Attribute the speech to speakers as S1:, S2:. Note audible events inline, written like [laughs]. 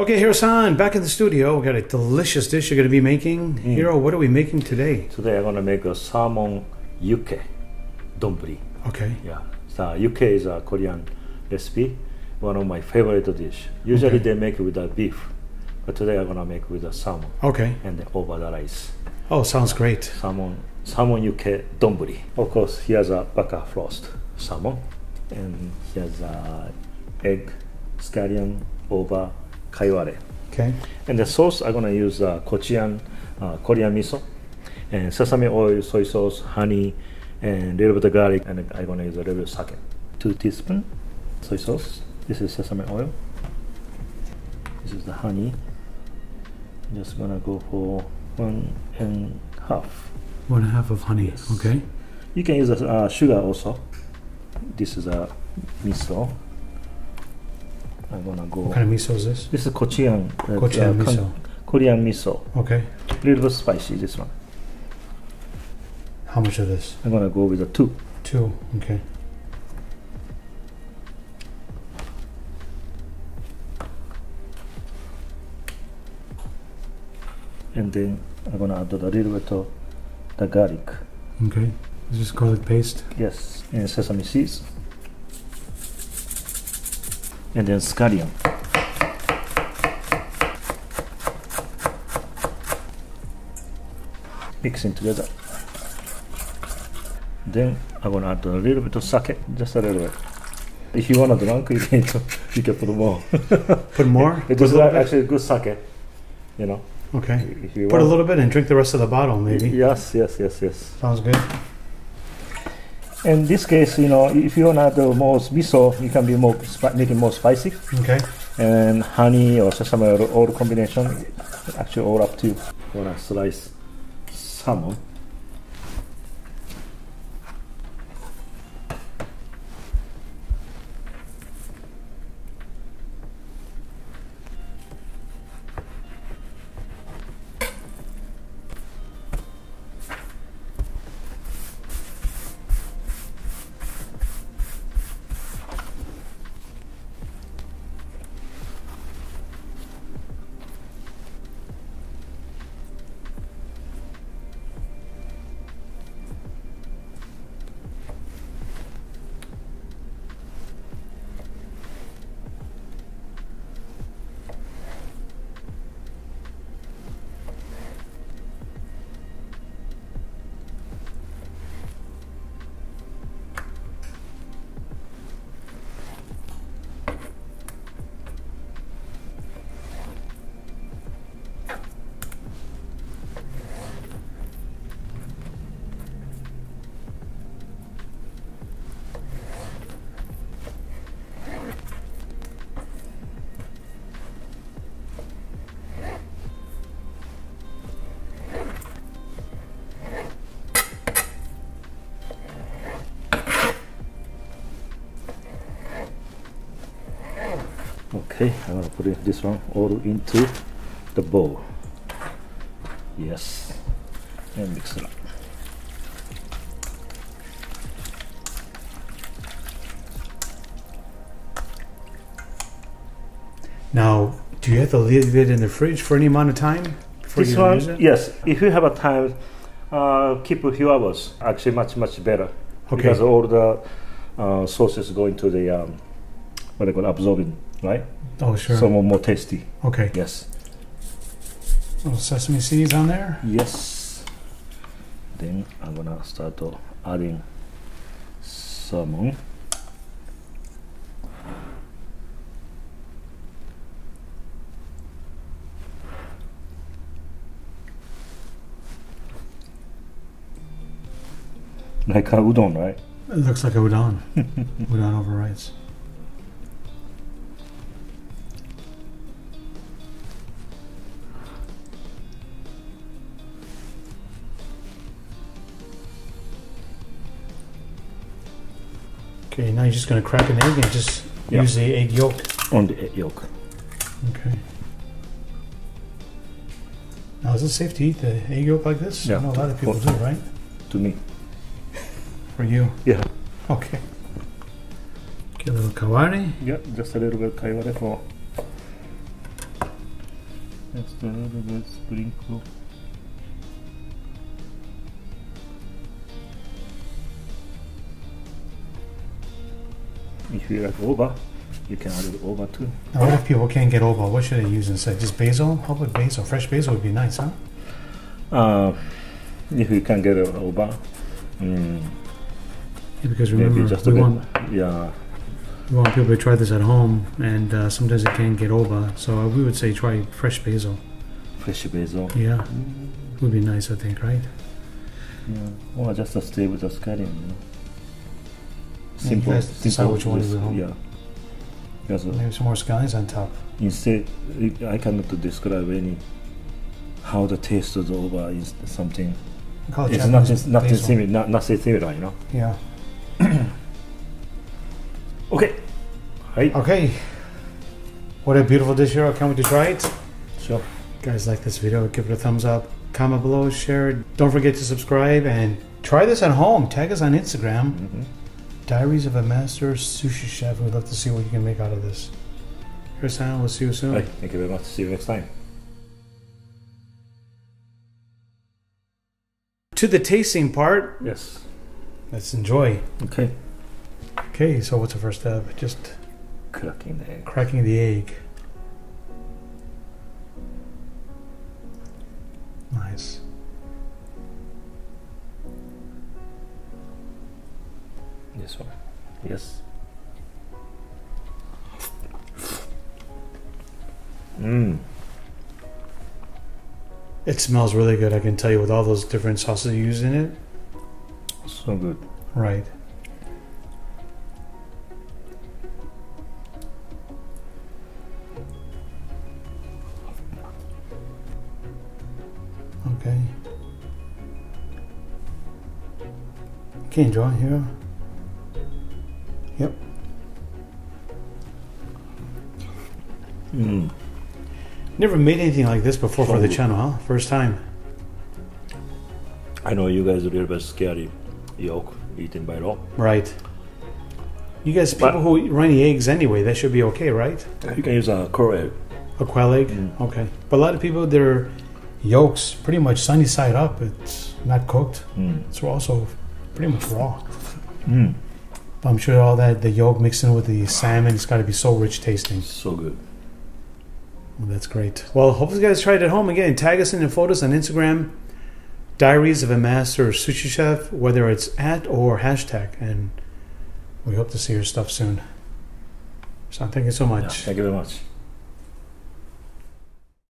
S1: Okay, Hiro-san, back in the studio. We got a delicious dish you're going to be making. Mm. Hiro, what are we making today?
S2: Today I'm gonna make a salmon yukhoe donburi.
S1: Okay.
S2: Yeah, so yukhoe is a Korean recipe, one of my favorite dish. Usually
S1: Okay.
S2: they make it with a beef, but today I'm gonna make with a salmon
S1: Okay.
S2: and over the rice.
S1: Oh, sounds great.
S2: Salmon, salmon yukhoe donburi. Of course, here's a Bakkafrost salmon, and here's a egg scallion over kaiware.
S1: Okay.
S2: And the sauce I'm gonna use uh, Korean uh, Korean miso and sesame oil, soy sauce, honey, and a little bit of garlic, and I'm gonna use a little bit of sake. Two teaspoon soy sauce. This is sesame oil. This is the honey. Just gonna go for one and half.
S1: One and a half of honey.
S2: Yes.
S1: Okay.
S2: You can use uh, sugar also. This is a miso. I'm gonna go.
S1: What kind of miso is this?
S2: This is Korean. uh, uh,
S1: miso.
S2: Korean miso.
S1: Okay.
S2: A little bit spicy, this one.
S1: How much of this?
S2: I'm gonna go with a two.
S1: Two. Okay.
S2: And then I'm gonna add a little bit of the garlic.
S1: Okay. This is this garlic paste?
S2: Yes. And sesame seeds. And then scallion. Mixing together. Then I'm gonna add a little bit of sake, just a little bit. If you wanna drink, you can, [laughs] you can put more. [laughs]
S1: Put more?
S2: It
S1: Put
S2: is
S1: a little bit?
S2: actually good sake, you know.
S1: Okay. Put a little bit and drink the rest of the bottle, maybe.
S2: Yes, yes, yes, yes.
S1: Sounds good.
S2: In this case, you know, if you want to add more miso, you can be more spi- make it more spicy.
S1: Okay.
S2: And honey or sesame oil, all combination, actually all up to you. Want to slice salmon. Okay, I'm gonna put it, this one all into the bowl. Yes, and mix it up.
S1: Now, do you have to leave it in the fridge for any amount of time before
S2: this
S1: you
S2: one,
S1: use it?
S2: yes, if you have a time, uh, keep a few hours. Actually, much much better
S1: Okay.
S2: because all the uh, sauces go into the um, what they call absorbing, right?
S1: Oh, sure.
S2: So more, more tasty.
S1: okay.
S2: Yes.
S1: Little sesame seeds on there.
S2: Yes. Then I'm gonna start to adding salmon. Hmm? Like a udon, right?
S1: It looks like a udon. [laughs] udon over rice. Okay, now you're just going to crack an egg and just
S2: Yeah.
S1: use the egg yolk.
S2: On the egg yolk.
S1: Okay. Now, is it safe to eat the egg yolk like this?
S2: Yeah.
S1: I know a lot of people do, right?
S2: To me.
S1: For you.
S2: Yeah.
S1: Okay. Okay, a little kaiware.
S2: Yeah, just a little bit kaiware for Just a little bit sprinkle. You like ohba, you can add it over too.
S1: Now, what if people can't get ohba? What should they use instead? Just basil? How about basil? Fresh basil would be nice, huh?
S2: Uh, if you can get it ohba, mm,
S1: Yeah, because
S2: maybe
S1: remember,
S2: just a
S1: we
S2: bit.
S1: want,
S2: Yeah,
S1: we want people to try this at home, and uh, sometimes they can't get ohba. So we would say try fresh basil.
S2: fresh basil.
S1: Yeah, would be nice, I think, right?
S2: Yeah. Or just to stay with the scallion, you know.
S1: Yeah, you guys decide which one you want.
S2: Yeah. Uh,
S1: Maybe some more scallions on top.
S2: instead, I cannot describe any how the taste of the ohba is something.
S1: It
S2: It's nothing, nothing similar, not, nothing similar, you know.
S1: Yeah. [coughs]
S2: Okay. Hi.
S1: Okay. What a beautiful dish here. I can't wait to try it.
S2: Sure.
S1: guys like this video, give it a thumbs up, comment below, share it. Don't forget to subscribe and try this at home. Tag us on Instagram.
S2: Mhm.
S1: Diaries of a Master Sushi Chef. We'd love to see what you can make out of this. Here's Sam. We'll see you soon.
S2: Hi. Thank you very much. See you next time.
S1: To the tasting part,
S2: Yes.
S1: let's enjoy.
S2: Okay.
S1: Okay, so what's the first step? Just
S2: Cracking the egg.
S1: cracking the egg. Nice.
S2: This one. Yes. Mmm.
S1: It smells really good, I can tell you, with all those different sauces you use in it.
S2: So good.
S1: Right. Okay. Okay, enjoy here.
S2: Mmm.
S1: Never made anything like this before for the channel, huh? First time.
S2: I know you guys are a little bit scary. Yolk eaten by raw.
S1: Right. You guys,
S2: But-
S1: people who eat runny eggs anyway, that should be okay, right?
S2: You can use a coral egg.
S1: A quail egg?
S2: Mm.
S1: Okay. But a lot of people, their yolks pretty much sunny side up. It's not cooked.
S2: Mm.
S1: It's also pretty much raw.
S2: Mm.
S1: But I'm sure all that, the yolk mixing with the salmon, it's got to be so rich tasting.
S2: So good.
S1: Well, that's great. Well, hopefully you guys try it at home again. Tag us in the photos on Instagram, Diaries of a Master Sushi Chef, whether it's at or hashtag. And we hope to see your stuff soon. So thank you so
S2: Yeah,
S1: much.
S2: thank you very much.